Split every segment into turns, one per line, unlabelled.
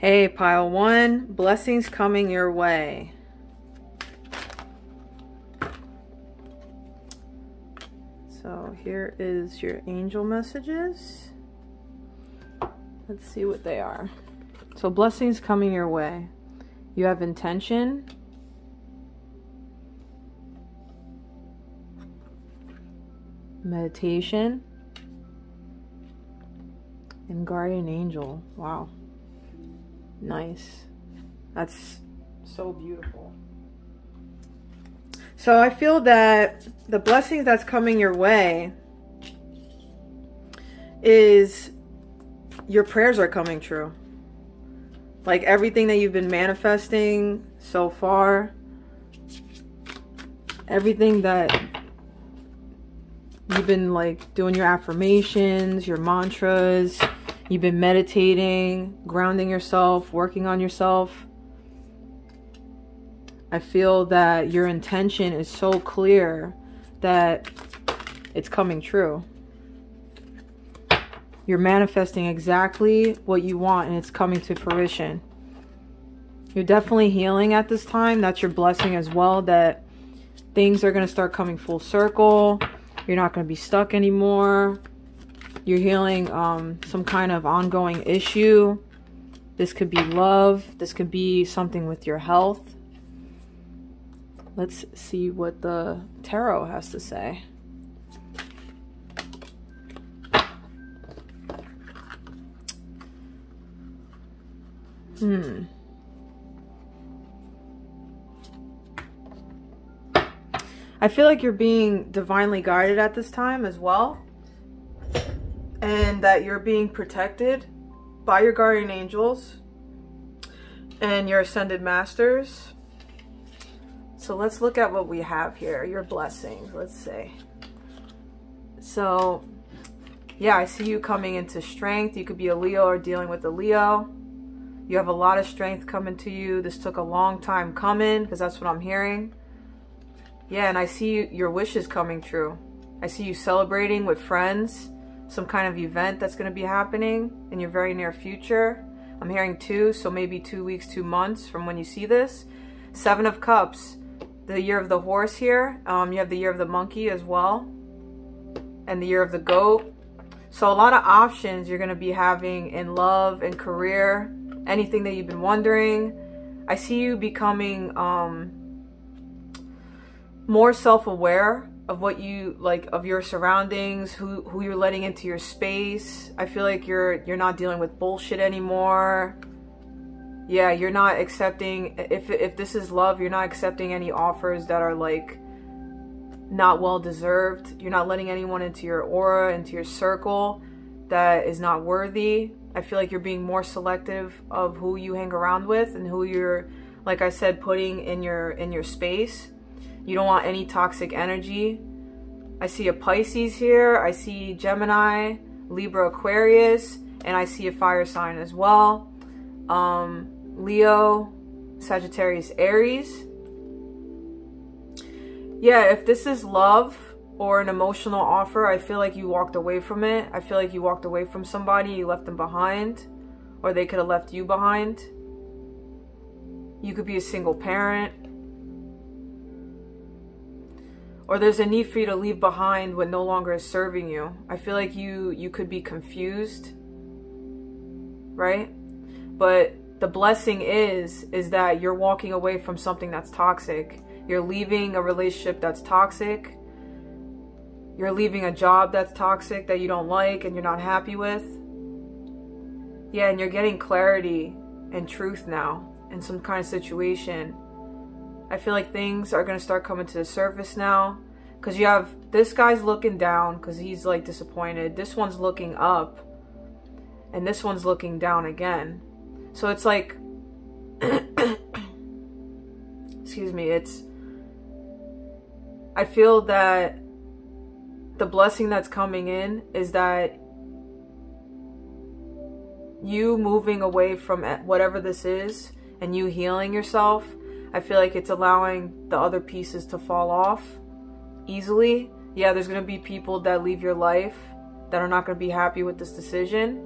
Hey, pile one, blessings coming your way. So here is your angel messages. Let's see what they are. So blessings coming your way. You have intention. Meditation. And guardian angel. Wow. Nice. That's so beautiful. So I feel that the blessings that's coming your way is your prayers are coming true. Like everything that you've been manifesting so far, everything that you've been like doing your affirmations, your mantras, you've been meditating, grounding yourself, working on yourself. I feel that your intention is so clear that it's coming true. You're manifesting exactly what you want and it's coming to fruition. You're definitely healing at this time. That's your blessing as well that things are going to start coming full circle. You're not going to be stuck anymore. You're healing um, some kind of ongoing issue. This could be love. This could be something with your health. Let's see what the tarot has to say. Hmm. I feel like you're being divinely guided at this time as well. And that you're being protected by your guardian angels and your ascended masters. So let's look at what we have here. Your blessings, let's see. So, yeah, I see you coming into strength. You could be a Leo or dealing with a Leo. You have a lot of strength coming to you. This took a long time coming because that's what I'm hearing. Yeah, and I see your wishes coming true. I see you celebrating with friends, some kind of event that's going to be happening in your very near future. I'm hearing two, so maybe two weeks, two months from when you see this. Seven of Cups, the year of the horse here. Um, you have the year of the monkey as well. And the year of the goat. So a lot of options you're going to be having in love and career anything that you've been wondering. I see you becoming um, more self-aware of what you like of your surroundings, who who you're letting into your space. I feel like you're you're not dealing with bullshit anymore. Yeah, you're not accepting if if this is love, you're not accepting any offers that are like not well deserved. You're not letting anyone into your aura, into your circle that is not worthy. I feel like you're being more selective of who you hang around with and who you're, like I said, putting in your in your space. You don't want any toxic energy. I see a Pisces here. I see Gemini, Libra, Aquarius, and I see a fire sign as well. Um, Leo, Sagittarius, Aries. Yeah, if this is love, or an emotional offer, I feel like you walked away from it. I feel like you walked away from somebody, you left them behind, or they could have left you behind. You could be a single parent. Or there's a need for you to leave behind what no longer is serving you. I feel like you you could be confused. Right? But the blessing is is that you're walking away from something that's toxic. You're leaving a relationship that's toxic you're leaving a job that's toxic that you don't like and you're not happy with. Yeah, and you're getting clarity and truth now in some kind of situation. I feel like things are going to start coming to the surface now. Because you have this guy's looking down because he's like disappointed. This one's looking up. And this one's looking down again. So it's like, excuse me, it's, I feel that the blessing that's coming in is that you moving away from whatever this is and you healing yourself, I feel like it's allowing the other pieces to fall off easily. Yeah, there's going to be people that leave your life that are not going to be happy with this decision.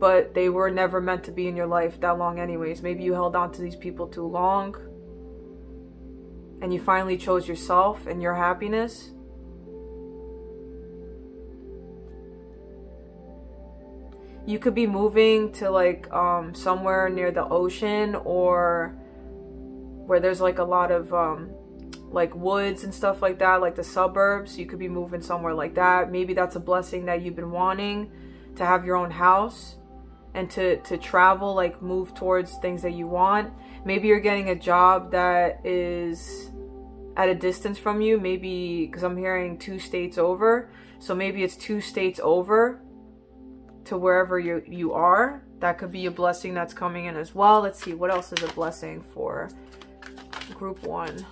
but they were never meant to be in your life that long anyways. Maybe you held on to these people too long and you finally chose yourself and your happiness. You could be moving to like um, somewhere near the ocean or where there's like a lot of um, like woods and stuff like that, like the suburbs. You could be moving somewhere like that. Maybe that's a blessing that you've been wanting to have your own house and to to travel like move towards things that you want maybe you're getting a job that is at a distance from you maybe because i'm hearing two states over so maybe it's two states over to wherever you you are that could be a blessing that's coming in as well let's see what else is a blessing for group one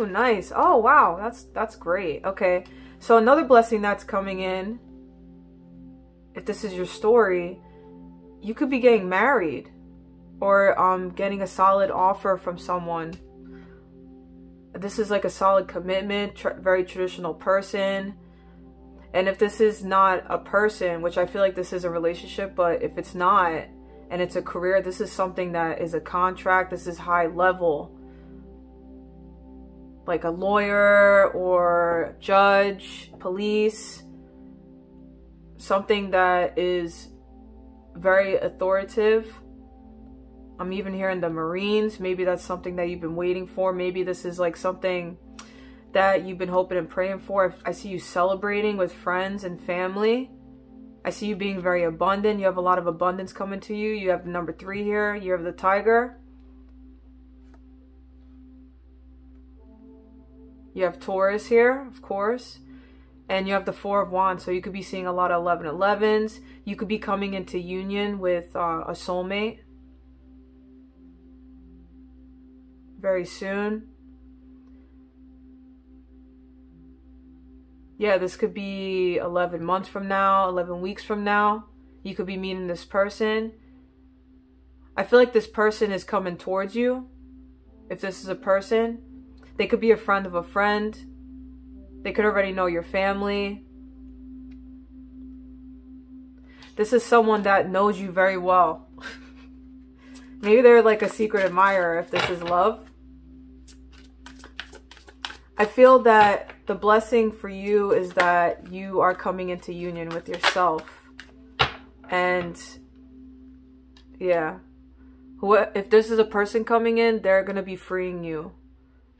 Oh, nice. Oh, wow. That's that's great. Okay. So another blessing that's coming in, if this is your story, you could be getting married or um getting a solid offer from someone. This is like a solid commitment, very traditional person. And if this is not a person, which I feel like this is a relationship, but if it's not and it's a career, this is something that is a contract, this is high level like a lawyer or judge, police, something that is very authoritative. I'm even hearing the Marines. Maybe that's something that you've been waiting for. Maybe this is like something that you've been hoping and praying for. I see you celebrating with friends and family. I see you being very abundant. You have a lot of abundance coming to you. You have the number three here. You have the tiger. You have Taurus here, of course. And you have the Four of Wands. So you could be seeing a lot of 11 11s. You could be coming into union with uh, a soulmate very soon. Yeah, this could be 11 months from now, 11 weeks from now. You could be meeting this person. I feel like this person is coming towards you. If this is a person, they could be a friend of a friend. They could already know your family. This is someone that knows you very well. Maybe they're like a secret admirer if this is love. I feel that the blessing for you is that you are coming into union with yourself. And yeah, if this is a person coming in, they're going to be freeing you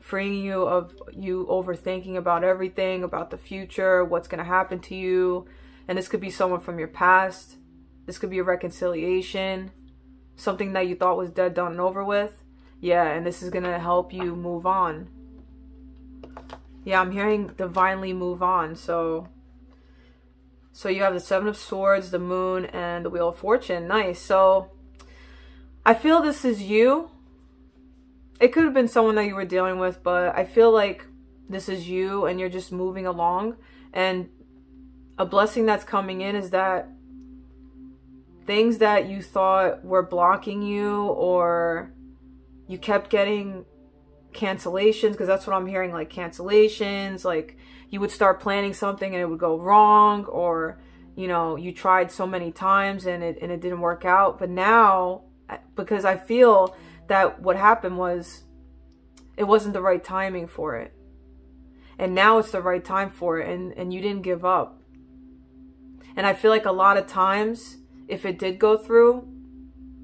freeing you of you overthinking about everything, about the future, what's going to happen to you. And this could be someone from your past. This could be a reconciliation, something that you thought was dead, done, and over with. Yeah, and this is going to help you move on. Yeah, I'm hearing divinely move on. So so you have the Seven of Swords, the Moon, and the Wheel of Fortune. Nice. So I feel this is you it could have been someone that you were dealing with, but I feel like this is you and you're just moving along. And a blessing that's coming in is that things that you thought were blocking you or you kept getting cancellations because that's what I'm hearing like cancellations like you would start planning something and it would go wrong or you know you tried so many times and it and it didn't work out but now because I feel that what happened was it wasn't the right timing for it. And now it's the right time for it and, and you didn't give up. And I feel like a lot of times, if it did go through,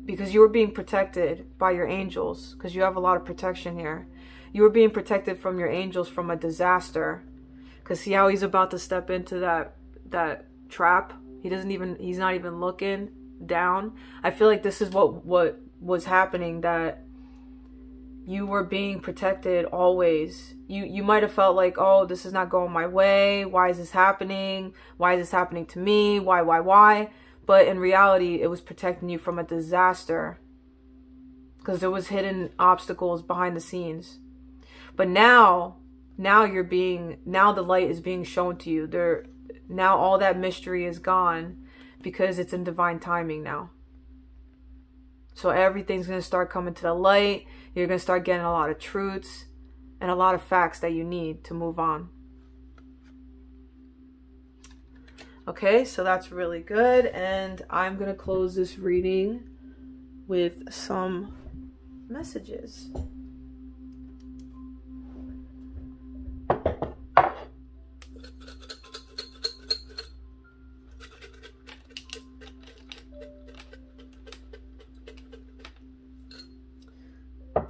because you were being protected by your angels, because you have a lot of protection here. You were being protected from your angels from a disaster. Because see how he's about to step into that that trap? He doesn't even, he's not even looking down. I feel like this is what, what was happening that you were being protected always. You you might have felt like, "Oh, this is not going my way. Why is this happening? Why is this happening to me? Why why why?" But in reality, it was protecting you from a disaster because there was hidden obstacles behind the scenes. But now, now you're being now the light is being shown to you. There now all that mystery is gone because it's in divine timing now. So everything's going to start coming to the light. You're going to start getting a lot of truths and a lot of facts that you need to move on. Okay, so that's really good. And I'm going to close this reading with some messages.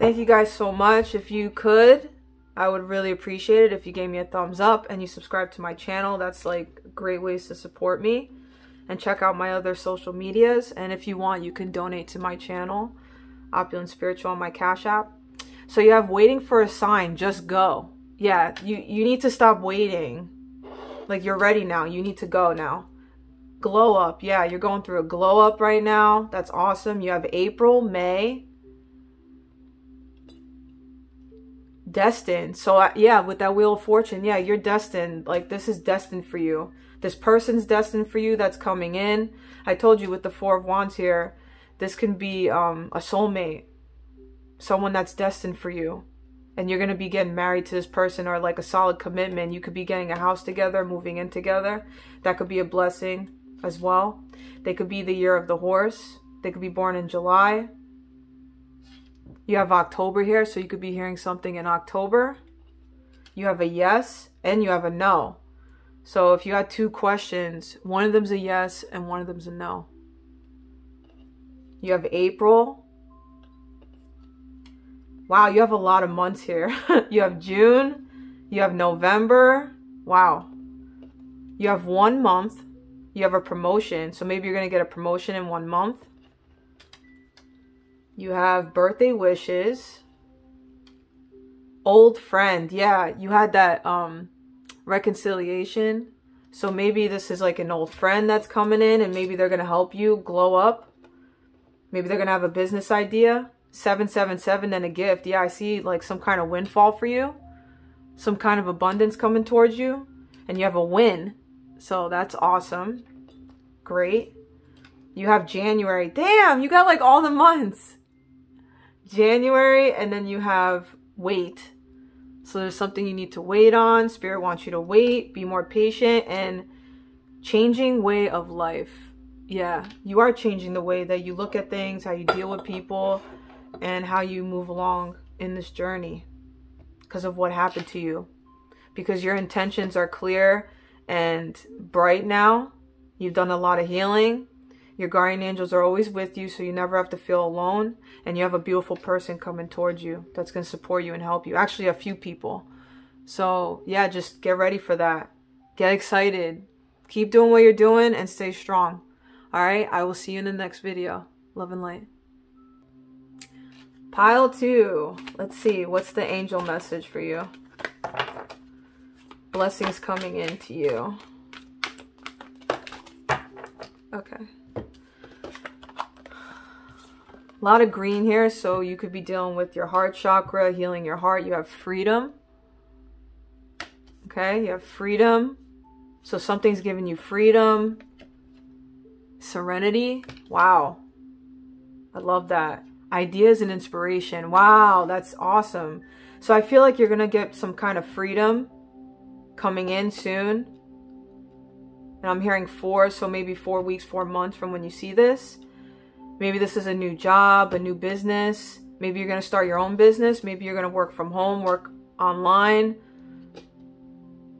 Thank you guys so much. If you could, I would really appreciate it if you gave me a thumbs up and you subscribe to my channel. That's like great ways to support me. And check out my other social medias. And if you want, you can donate to my channel, Opulence Spiritual on my Cash App. So you have waiting for a sign, just go. Yeah, you, you need to stop waiting. Like you're ready now. You need to go now. Glow up. Yeah, you're going through a glow up right now. That's awesome. You have April, May, destined. So uh, yeah, with that wheel of fortune, yeah, you're destined. Like this is destined for you. This person's destined for you that's coming in. I told you with the four of wands here, this can be um, a soulmate, someone that's destined for you. And you're going to be getting married to this person or like a solid commitment. You could be getting a house together, moving in together. That could be a blessing as well. They could be the year of the horse. They could be born in July. You have October here, so you could be hearing something in October. You have a yes and you have a no. So if you had two questions, one of them's a yes and one of them's a no. You have April. Wow, you have a lot of months here. you have June. You have November. Wow. You have one month. You have a promotion. So maybe you're going to get a promotion in one month. You have birthday wishes. Old friend. Yeah, you had that um reconciliation. So maybe this is like an old friend that's coming in and maybe they're going to help you glow up. Maybe they're going to have a business idea. 777 and a gift. Yeah, I see like some kind of windfall for you. Some kind of abundance coming towards you. And you have a win. So that's awesome. Great. You have January. Damn, you got like all the months. January, and then you have wait. So there's something you need to wait on. Spirit wants you to wait, be more patient, and changing way of life. Yeah, you are changing the way that you look at things, how you deal with people, and how you move along in this journey because of what happened to you. Because your intentions are clear and bright now. You've done a lot of healing your guardian angels are always with you, so you never have to feel alone. And you have a beautiful person coming towards you that's going to support you and help you. Actually, a few people. So, yeah, just get ready for that. Get excited. Keep doing what you're doing and stay strong. All right, I will see you in the next video. Love and light. Pile two. Let's see. What's the angel message for you? Blessings coming into you. Okay. A lot of green here, so you could be dealing with your heart chakra, healing your heart. You have freedom. Okay, you have freedom. So something's giving you freedom. Serenity. Wow. I love that. Ideas and inspiration. Wow, that's awesome. So I feel like you're going to get some kind of freedom coming in soon. And I'm hearing four, so maybe four weeks, four months from when you see this. Maybe this is a new job, a new business. Maybe you're going to start your own business. Maybe you're going to work from home, work online.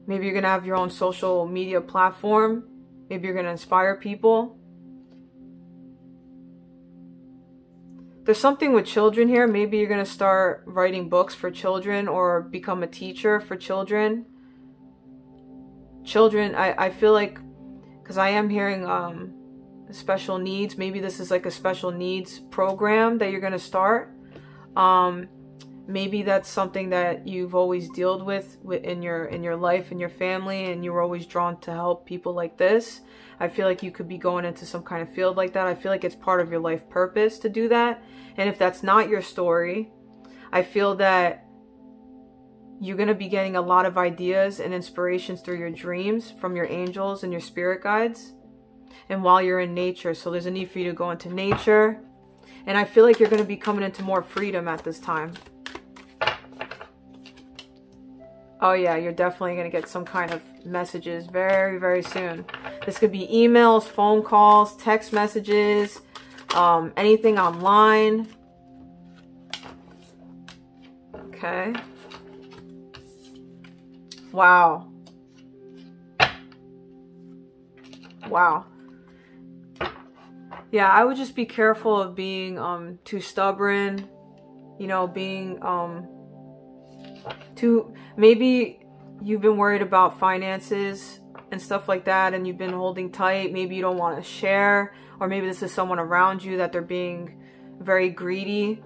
Maybe you're going to have your own social media platform. Maybe you're going to inspire people. There's something with children here. Maybe you're going to start writing books for children or become a teacher for children. Children, I, I feel like, because I am hearing um, special needs. Maybe this is like a special needs program that you're going to start. Um, maybe that's something that you've always dealt with in your in your life and your family and you were always drawn to help people like this i feel like you could be going into some kind of field like that i feel like it's part of your life purpose to do that and if that's not your story i feel that you're going to be getting a lot of ideas and inspirations through your dreams from your angels and your spirit guides and while you're in nature. So there's a need for you to go into nature And I feel like you're going to be coming into more freedom at this time. Oh yeah, you're definitely going to get some kind of messages very, very soon. This could be emails, phone calls, text messages, um, anything online. Okay. Wow. Wow. Yeah, I would just be careful of being um too stubborn, you know, being um too maybe you've been worried about finances and stuff like that and you've been holding tight. Maybe you don't want to share or maybe this is someone around you that they're being very greedy.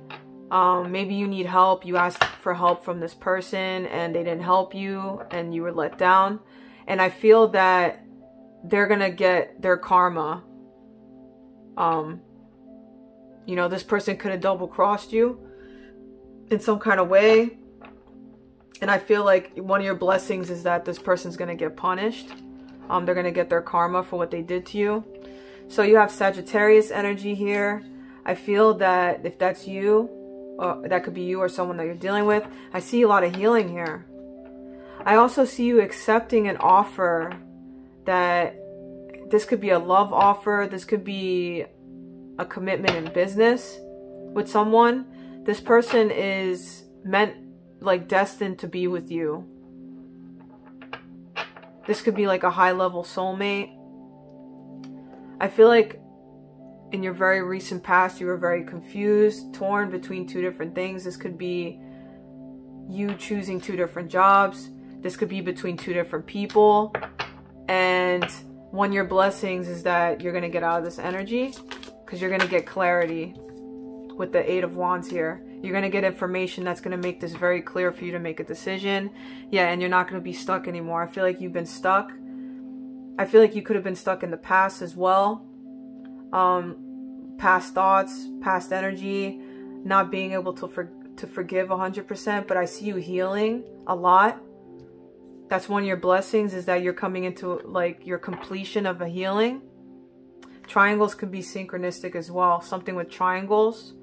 Um, maybe you need help. You asked for help from this person and they didn't help you and you were let down. And I feel that they're going to get their karma. Um, you know, this person could have double crossed you in some kind of way. And I feel like one of your blessings is that this person's going to get punished. Um, they're going to get their karma for what they did to you. So you have Sagittarius energy here. I feel that if that's you, or that could be you or someone that you're dealing with, I see a lot of healing here. I also see you accepting an offer that this could be a love offer. This could be a commitment in business with someone. This person is meant like destined to be with you. This could be like a high level soulmate. I feel like in your very recent past you were very confused, torn between two different things. This could be you choosing two different jobs. This could be between two different people. And one of your blessings is that you're going to get out of this energy because you're going to get clarity with the Eight of Wands here. You're going to get information that's going to make this very clear for you to make a decision. Yeah, and you're not going to be stuck anymore. I feel like you've been stuck. I feel like you could have been stuck in the past as well. Um, past thoughts, past energy, not being able to, for, to forgive 100%, but I see you healing a lot. That's one of your blessings is that you're coming into like your completion of a healing. Triangles can be synchronistic as well. Something with triangles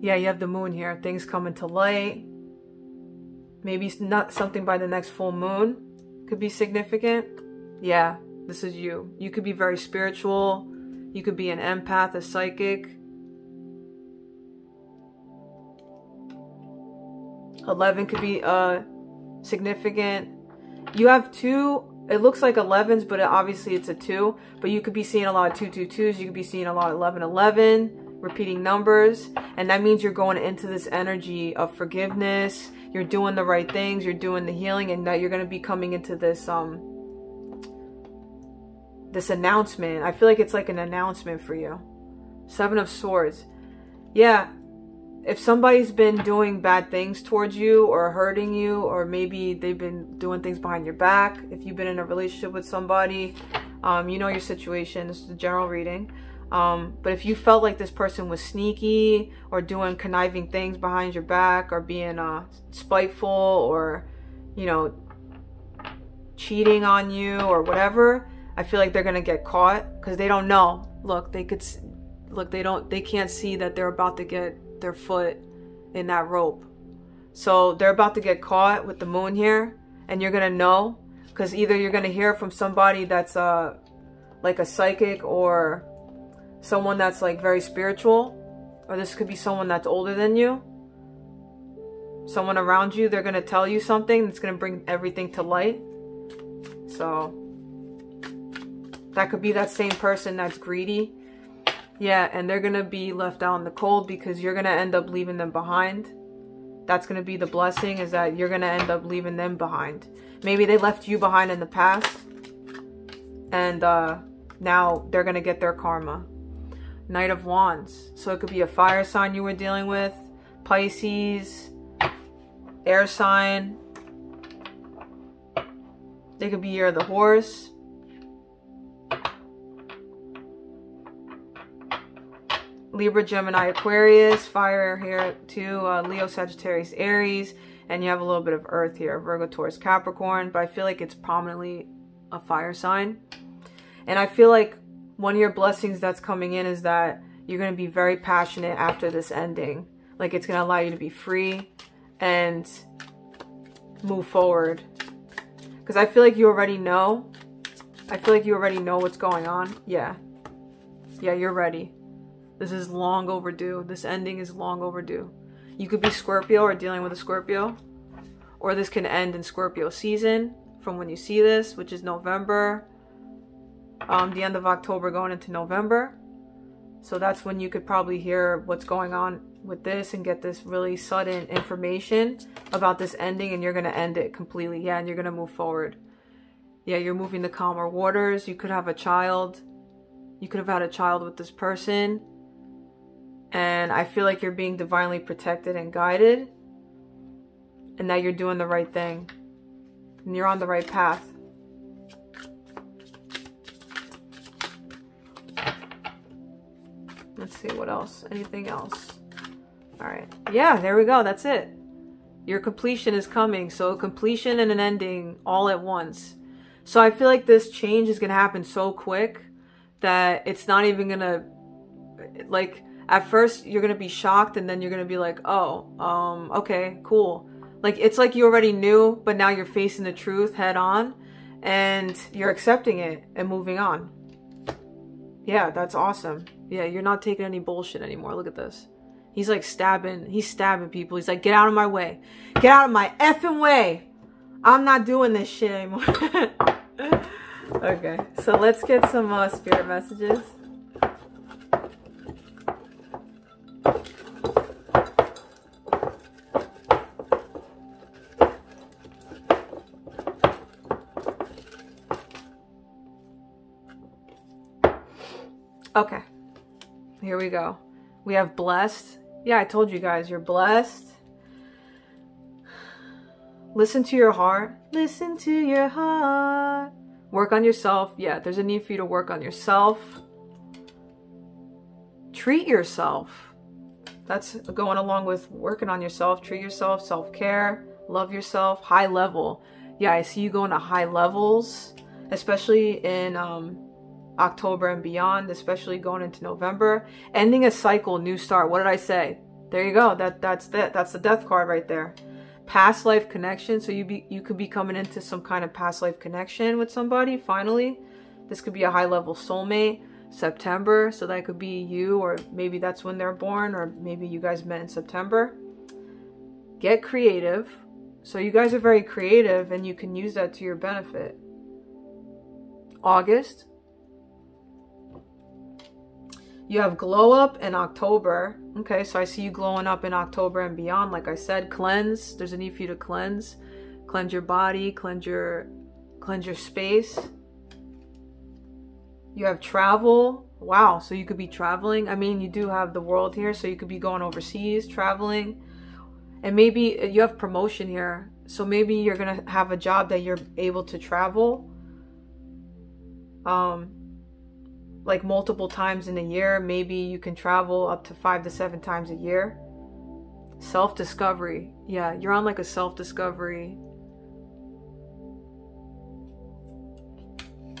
yeah, you have the moon here. Things come into light. Maybe not something by the next full moon could be significant. Yeah, this is you. You could be very spiritual. You could be an empath, a psychic. 11 could be uh, significant. You have two, it looks like 11s, but obviously it's a 2. But you could be seeing a lot of 222s. You could be seeing a lot of 11, 11 repeating numbers and that means you're going into this energy of forgiveness you're doing the right things you're doing the healing and that you're going to be coming into this um this announcement i feel like it's like an announcement for you seven of swords yeah if somebody's been doing bad things towards you or hurting you or maybe they've been doing things behind your back if you've been in a relationship with somebody um, you know your situation this is the general reading um, but if you felt like this person was sneaky or doing conniving things behind your back or being uh, spiteful or, you know, cheating on you or whatever, I feel like they're going to get caught because they don't know. Look, they could, look, they don't, they can't see that they're about to get their foot in that rope. So they're about to get caught with the moon here and you're going to know because either you're going to hear from somebody that's uh, like a psychic or someone that's like very spiritual or this could be someone that's older than you someone around you they're going to tell you something that's going to bring everything to light so that could be that same person that's greedy yeah and they're to be left out in the cold because you're to end up leaving them behind that's to be the blessing is that you're to end up leaving them behind maybe they left you behind in the past and uh now they're to get their karma Knight of Wands. So it could be a fire sign you were dealing with, Pisces, air sign. They could be year of the horse. Libra, Gemini, Aquarius, fire here too, uh, Leo, Sagittarius, Aries, and you have a little bit of earth here, Virgo, Taurus, Capricorn, but I feel like it's prominently a fire sign. And I feel like one of your blessings that's coming in is that you're going to be very passionate after this ending. Like it's going to allow you to be free and move forward. Because I feel like you already know. I feel like you already know what's going on. Yeah. Yeah, you're ready. This is long overdue. This ending is long overdue. You could be Scorpio or dealing with a Scorpio. Or this can end in Scorpio season from when you see this, which is November. Um, the end of October going into November. So that's when you could probably hear what's going on with this and get this really sudden information about this ending and you're going to end it completely. Yeah, and you're going to move forward. Yeah, you're moving to calmer waters. You could have a child. You could have had a child with this person. And I feel like you're being divinely protected and guided. And that you're doing the right thing. And you're on the right path. Let's see what else. Anything else? All right. Yeah, there we go. That's it. Your completion is coming. So completion and an ending all at once. So I feel like this change is going to happen so quick that it's not even going to like at first you're to be shocked and then you're to be like, "Oh, um okay, cool." Like it's like you already knew, but now you're facing the truth head on and you're accepting it and moving on. Yeah, that's awesome. Yeah, you're not taking any bullshit anymore. Look at this. He's like stabbing, he's stabbing people. He's like, get out of my way. Get out of my effing way. I'm not doing this shit anymore. okay, so let's get some uh, spirit messages. Okay. Here we go. We have blessed. Yeah, I told you guys, you're blessed. Listen to your heart. Listen to your heart. Work on yourself. Yeah, there's a need for you to work on yourself. Treat yourself. That's going along with working on yourself. Treat yourself, self care, love yourself, high level. Yeah, I see you going to high levels, especially in um, October and beyond, especially going into November. Ending a cycle, new start. What did I say? There you go. That that's that. That's the death card right there. Past life connection. So you be you could be coming into some kind of past life connection with somebody. Finally, this could be a high level soulmate. September, so that could be you, or maybe that's when they're born, or maybe you guys met in September. Get creative. So you guys are very creative, and you can use that to your benefit. August, you have glow up in October. Okay, so I see you glowing up in October and beyond. Like I said, cleanse. There's a need for you to cleanse. Cleanse your body, cleanse your cleanse your space. You have travel. Wow, so you could be traveling. I mean, you do have the world here, so you could be going overseas, traveling. And maybe you have promotion here. So maybe you're going to have a job that you're able to travel. Um like multiple times in a year. Maybe you can travel up to five to seven times a year. Self discovery. Yeah, you're on like a self discovery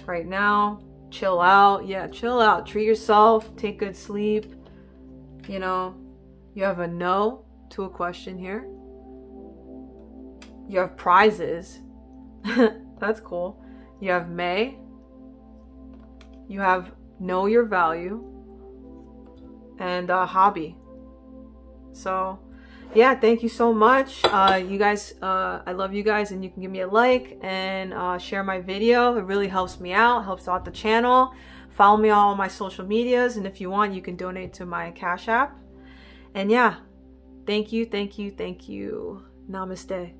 right now. Chill out. Yeah, chill out. Treat yourself. Take good sleep. You know, you have a no to a question here. You have prizes. That's cool. You have May. You have know your value, and a hobby. So, yeah, thank you so much. Uh, you guys, uh, I love you guys, and you can give me a like and uh, share my video. It really helps me out, helps out the channel. Follow me on all my social medias, and if you want, you can donate to my Cash App. And yeah, thank you, thank you, thank you. Namaste.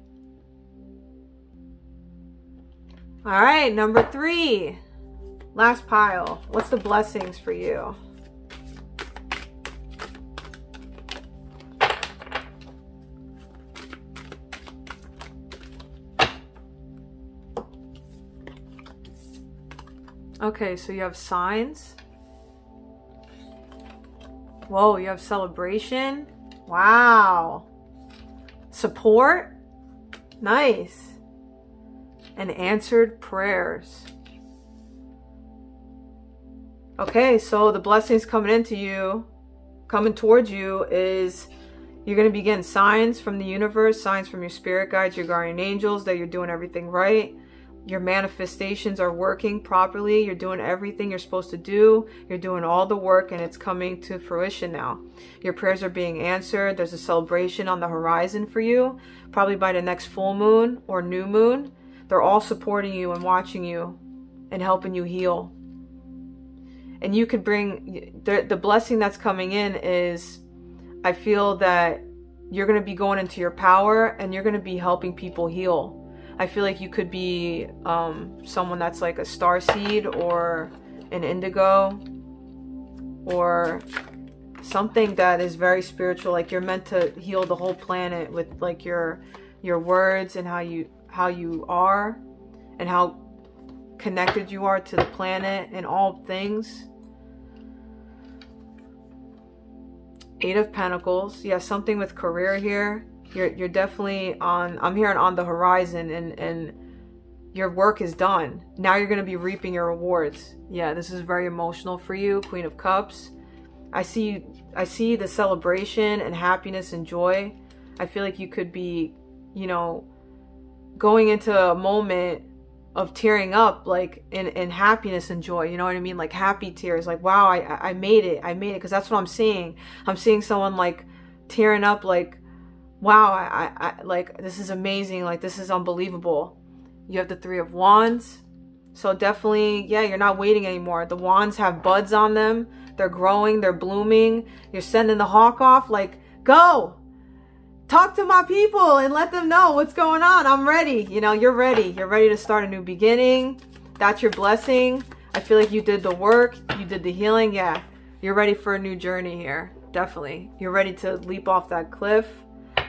All right, number three. Last pile. What's the blessings for you? Okay, so you have signs. Whoa, you have celebration. Wow. Support. Nice. And answered prayers. Okay, so the blessings coming into you, coming towards you is you're going to be getting signs from the universe, signs from your spirit guides, your guardian angels that you're doing everything right. Your manifestations are working properly. You're doing everything you're supposed to do. You're doing all the work and it's coming to fruition now. Your prayers are being answered. There's a celebration on the horizon for you, probably by the next full moon or new moon. They're all supporting you and watching you and helping you heal and you could bring the, the blessing that's coming in is i feel that you're going to be going into your power and you're going to be helping people heal i feel like you could be um, someone that's like a star seed or an indigo or something that is very spiritual like you're meant to heal the whole planet with like your your words and how you how you are and how connected you are to the planet and all things. Eight of Pentacles. Yeah, something with career here. You're you're definitely on I'm hearing on the horizon and and your work is done. Now you're going to be reaping your rewards. Yeah, this is very emotional for you, Queen of Cups. I see I see the celebration and happiness and joy. I feel like you could be, you know, going into a moment of tearing up like in, in happiness and joy you know what i mean? Like happy tears like wow i i made it i made it because that's what i'm seeing. I'm seeing someone like tearing up like wow I, I i like this is amazing like this is unbelievable. You have the three of wands. So definitely yeah you're not waiting anymore. The wands have buds on them. They're growing they're blooming. You're sending the hawk off like go talk to my people and let them know what's going on. I'm ready. You know, you're ready. You're ready to start a new beginning. That's your blessing. I feel like you did the work, you did the healing. Yeah, you're ready for a new journey here. Definitely. You're ready to leap off that cliff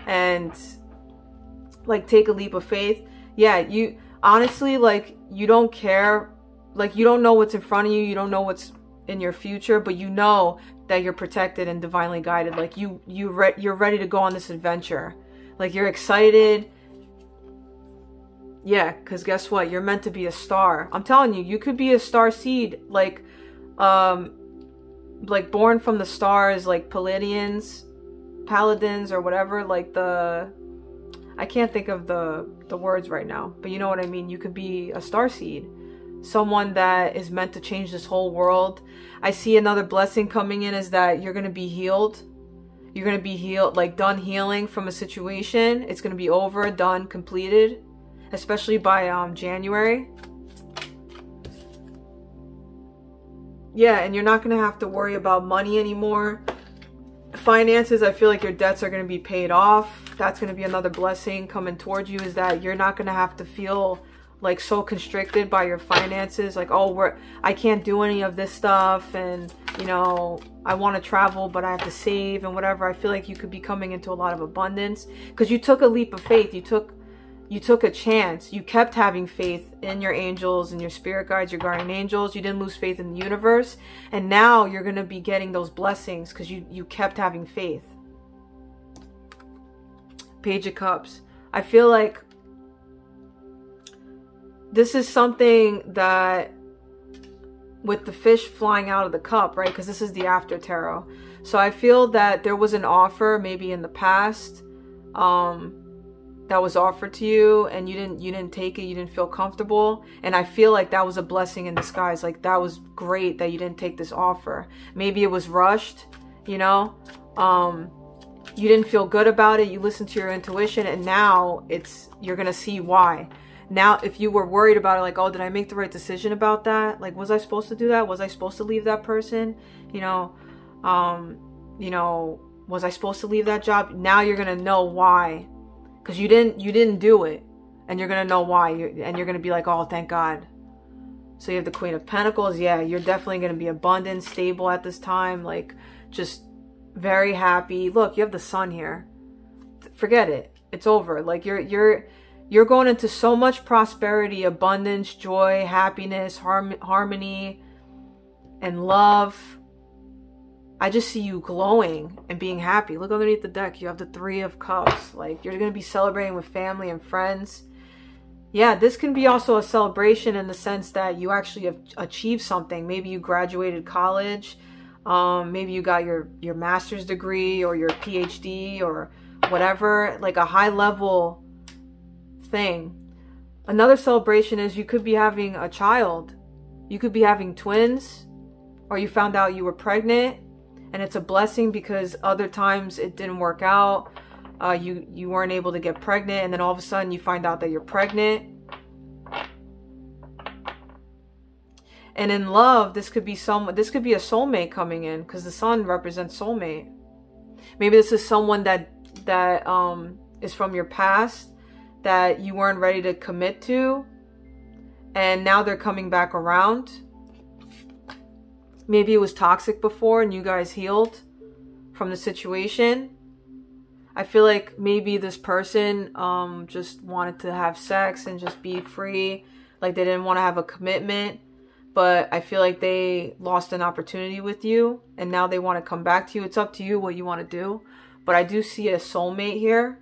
and like take a leap of faith. Yeah, you honestly like you don't care like you don't know what's in front of you, you don't know what's in your future, but you know that you're protected and divinely guided. Like you you re- you're ready to go on this adventure. Like you're excited. Yeah, cuz guess what? You're meant to be a star. I'm telling you, you could be a star seed like um like born from the stars like Palladians, Paladins or whatever like the I can't think of the the words right now, but you know what I mean. You could be a star seed someone that is meant to change this whole world. I see another blessing coming in is that you're going to be healed. You're going to be healed, like done healing from a situation. It's going to be over, done, completed, especially by um, January. Yeah, and you're not going to have to worry about money anymore. Finances, I feel like your debts are going to be paid off. That's going to be another blessing coming towards you is that you're not going to have to feel like so constricted by your finances like oh we're i can't do any of this stuff and you know i want to travel but i have to save and whatever. I feel like you could be coming into a lot of abundance because you took a leap of faith. You took you took a chance. You kept having faith in your angels and your spirit guides your guardian angels. You didn't lose faith in the universe and now you're going to be getting those blessings because you you kept having faith. Page of cups. I feel like this is something that with the fish flying out of the cup, right? Because this is the after tarot. So I feel that there was an offer maybe in the past um, that was offered to you and you didn't you didn't take it, you didn't feel comfortable, and I feel like that was a blessing in disguise. Like that was great that you didn't take this offer. Maybe it was rushed, you know? Um, you didn't feel good about it, you listened to your intuition and now it's you're going to see why now if you were worried about it like oh did i make the right decision about that? Like was i supposed to do that? Was i supposed to leave that person? You know um you know was i supposed to leave that job? Now you're gonna know why. Because you didn't you didn't do it. And you're gonna know why. You're, and you're gonna be like oh thank god. So you have the queen of pentacles. Yeah you're definitely gonna be abundant stable at this time. Like just very happy. Look you have the sun here. Forget it. It's over. Like you're you're you're going into so much prosperity, abundance, joy, happiness, harm- harmony, and love. I just see you glowing and being happy. Look underneath the deck. You have the Three of Cups. Like, you're going to be celebrating with family and friends. yeah, this can be also a celebration in the sense that you actually have achieved something. Maybe you graduated college, um, maybe you got your your master's degree or your PhD or whatever, like a high level thing. Another celebration is you could be having a child, you could be having twins, or you found out you were pregnant, and it's a blessing because other times it didn't work out. Uh, you you weren't able to get pregnant and then all of a sudden you find out that you're pregnant. And in love this could be someone this could be a soulmate coming in because the sun represents soulmate. Maybe this is someone that that um is from your past that you weren't ready to commit to and now they're coming back around maybe it was toxic before and you guys healed from the situation I feel like maybe this person um, just wanted to have sex and just be free. Like they didn't want to have a commitment. But I feel like they lost an opportunity with you and now they want to come back to you. It's up to you what you want to do. But I do see a soulmate here.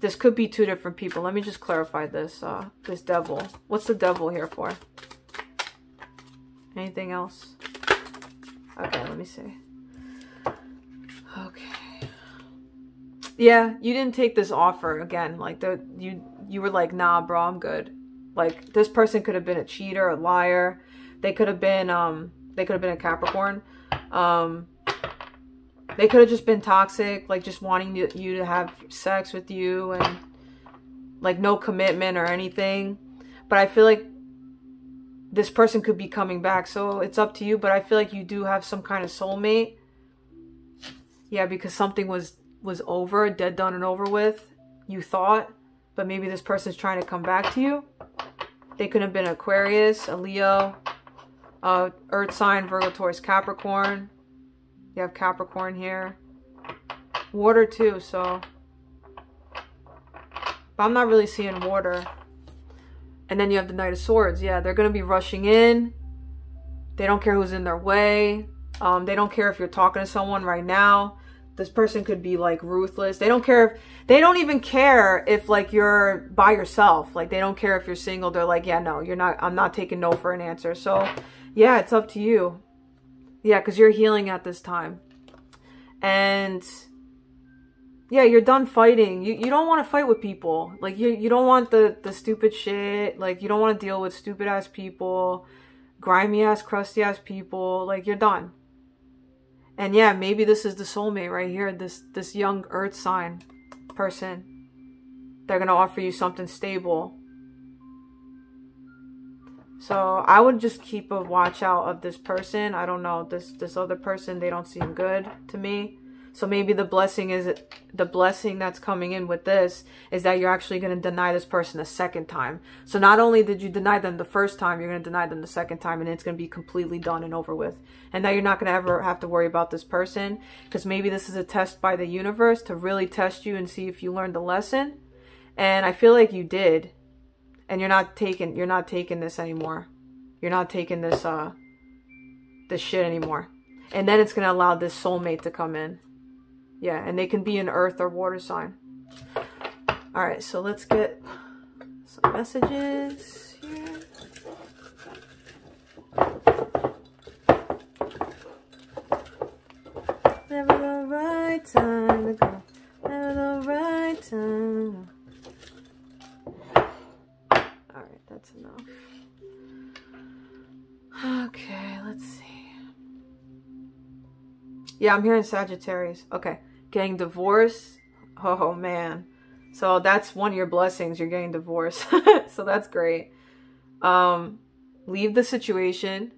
This could be two different people. Let me just clarify this. Uh, this devil. What's the devil here for? Anything else? Okay, let me see. Okay yeah, you didn't take this offer again. Like the you you were like, nah, bro, I'm good. Like this person could have been a cheater, a liar. They could have been um they could have been a Capricorn. Um they could have just been toxic, like just wanting you, to have sex with you and like no commitment or anything. But I feel like this person could be coming back. So it's up to you, but I feel like you do have some kind of soulmate. Yeah, because something was was over, dead, done, and over with, you thought, but maybe this person's trying to come back to you. They could have been Aquarius, a Leo, uh, Earth sign, Virgo, Taurus, Capricorn. You have Capricorn here. Water too, so. But I'm not really seeing water. And then you have the Knight of Swords. Yeah, they're going to be rushing in. They don't care who's in their way. Um, they don't care if you're talking to someone right now this person could be like ruthless. They don't care if they don't even care if like you're by yourself. Like they don't care if you're single. They're like, yeah, no, you're not. I'm not taking no for an answer. So yeah, it's up to you. Yeah, because you're healing at this time, and yeah, you're done fighting. You you don't want to fight with people. Like you you don't want the the stupid shit. Like you don't want to deal with stupid ass people, grimy ass, crusty ass people. Like you're done. And yeah, maybe this is the soulmate right here, this this young earth sign person. They're going to offer you something stable. So I would just keep a watch out of this person. I don't know, this this other person, they don't seem good to me. So maybe the blessing is the blessing that's coming in with this is that you're actually going to deny this person a second time. So not only did you deny them the first time, you're going to deny them the second time and it's going to be completely done and over with. And now you're not going to ever have to worry about this person because maybe this is a test by the universe to really test you and see if you learned the lesson. And I feel like you did. And you're not taking you're not taking this anymore. You're not taking this uh this shit anymore. And then it's to allow this soulmate to come in. Yeah, and they can be an earth or water sign. All right, so let's get some messages here. Never the right time to go. Never the right time. That's enough. Okay, let's see. Yeah, I'm hearing Sagittarius. Okay getting divorced. Oh man. So that's one of your blessings. You're getting divorced. so that's great. Um, leave the situation.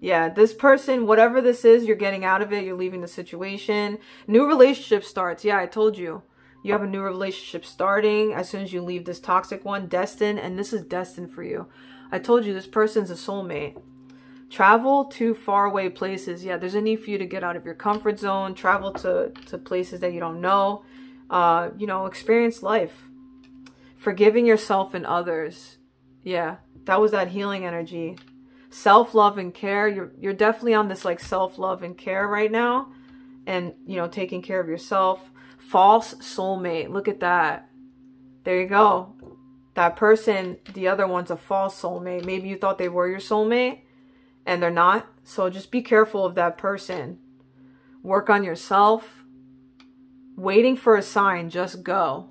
Yeah, this person, whatever this is, you're getting out of it. You're leaving the situation. New relationship starts. Yeah, I told you. You have a new relationship starting as soon as you leave this toxic one, destined, and this is destined for you. I told you this person's a soulmate. Travel to faraway places. Yeah, there's a need for you to get out of your comfort zone, travel to, to places that you don't know, uh, you know, experience life. Forgiving yourself and others. Yeah, that was that healing energy. Self-love and care. You're, you're definitely on this like self-love and care right now. And, you know, taking care of yourself. False soulmate. Look at that. There you go. that person, the other one's a false soulmate. Maybe you thought they were your soulmate and they're not. So just be careful of that person. Work on yourself. Waiting for a sign, just go.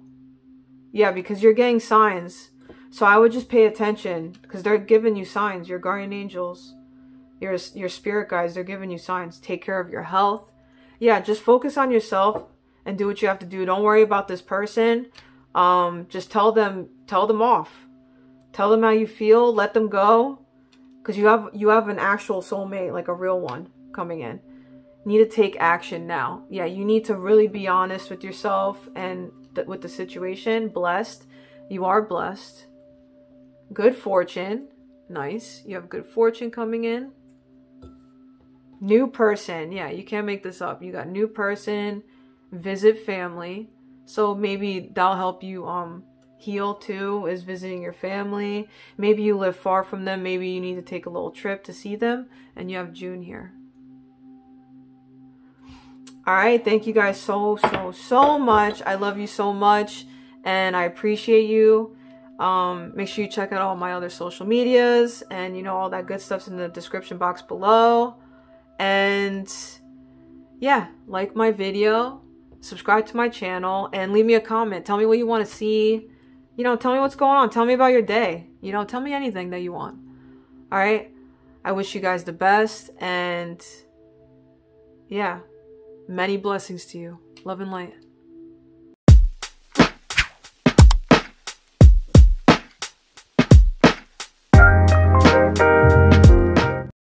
Yeah, because you're getting signs. So I would just pay attention because they're giving you signs. Your guardian angels, your your spirit guides, they're giving you signs. Take care of your health. Yeah, just focus on yourself and do what you have to do. Don't worry about this person. Um, just tell them tell them off. Tell them how you feel. Let them go because you have you have an actual soulmate, like a real one, coming in. You need to take action now. Yeah, you need to really be honest with yourself and th with the situation. Blessed, you are blessed. Good fortune, nice. You have good fortune coming in. New person, yeah, you can't make this up. You got new person, visit family. So maybe that'll help you um heal too is visiting your family. Maybe you live far from them. Maybe you need to take a little trip to see them. And you have June here. All right. Thank you guys so, so, so much. I love you so much. And I appreciate you. Um, make sure you check out all my other social medias. And, you know, all that good stuff's in the description box below. And, yeah, like my video subscribe to my channel and leave me a comment. Tell me what you want to see you know, tell me what's going on. Tell me about your day. You know, tell me anything that you want. All right. I wish you guys the best. And yeah, many blessings to you. Love and light.